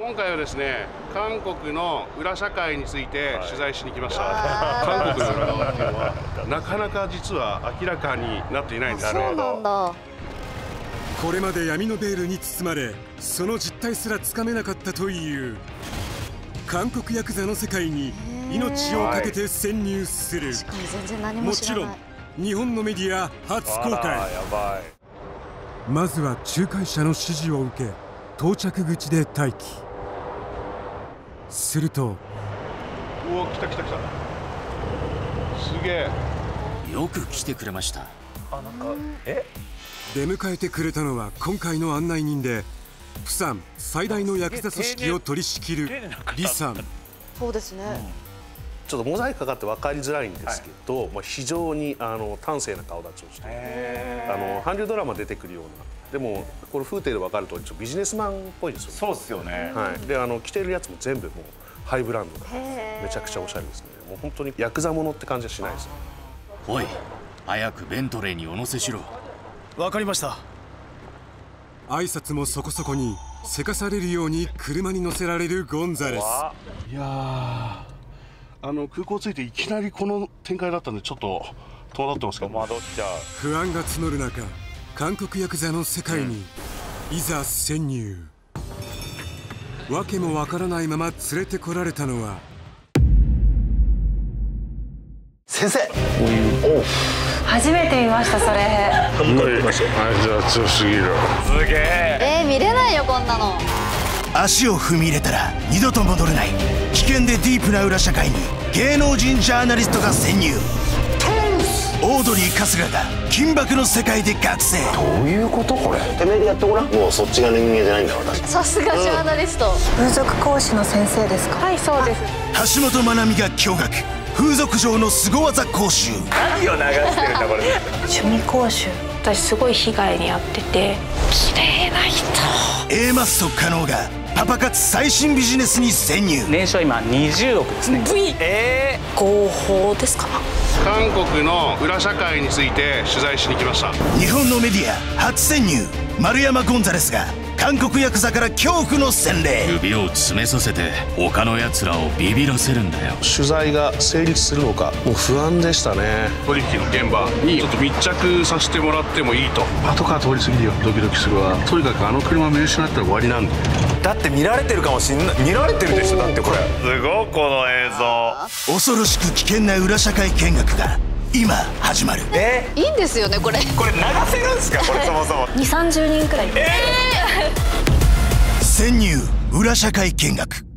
今回はですね韓国の裏社会について取材しに来ました、韓国の裏側っていうのはなかなか実は明らかになっていないんです。そうなんだ。これまで闇のベールに包まれその実態すらつかめなかったという韓国ヤクザの世界に命を懸けて潜入する。もちろん日本のメディア初公開。まずは仲介者の指示を受け到着口で待機するとおお来た来た来た。すげえ。よく来てくれました。あなんかえ？出迎えてくれたのは今回の案内人でプサン最大のヤクザ組織を取り仕切るリさん。そうですね、ちょっとモザイクかかって分かりづらいんですけど、まあ、非常にあの端正な顔立ちをしてあの韓流ドラマ出てくるようなでもこれ風景で分かるとビジネスマンっぽいですよね。そうっすよね。はい、であの着てるやつも全部もうハイブランドでめちゃくちゃおしゃれですね。もう本当にヤクザものって感じはしないですねおい早くベントレーにお乗せしろ。わかりました。挨拶もそこそこにせかされるように車に乗せられるゴンザレス。わ。いやーあの空港着いていきなりこの展開だったんでちょっと戸惑ってますけ戸ど惑っちゃう。不安が募る中韓国ヤクザの世界にいざ潜入。わけもわからないまま連れてこられたのは先生。初めて見ましたそれ。あじゃあ強すぎる。すげえ。えー、見れないよこんなの。足を踏み入れたら二度と戻れない。危険でディープな裏社会に芸能人ジャーナリストが潜入オードリー春日が金箔の世界で覚醒てめえでやってごらん。もうそっちが人間じゃないんだよ私。さすがジャーナリスト、風俗講師の先生ですか？はいそうです。橋本まなみが驚愕。風俗嬢の凄技講習。何を流してるんだこれ。趣味講習私すごい被害に遭ってて綺麗な人。A マスト加納がパパ活最新ビジネスに潜入。年商今20億ですね。V え合法ですか韓国の裏社会について取材しに来ました。日本のメディア初潜入丸山ゴンザレスが韓国ヤクザから恐怖の洗礼。指を詰めさせて他の奴らをビビらせるんだよ。取材が成立するのか。もう不安でしたね。取引の現場にちょっと密着させてもらってもいいと。パトカー通り過ぎるよ。ドキドキするわ。とにかくあの車見失ったら終わりなんでだって見られてるかもしんない。見られてるでしょだってこれ。すごいこの映像。恐ろしく危険な裏社会見学が今始まる。えいいんですよねこれ。これ流せるんですかこれそもそも。2 3 0人くらい潜入。裏社会見学。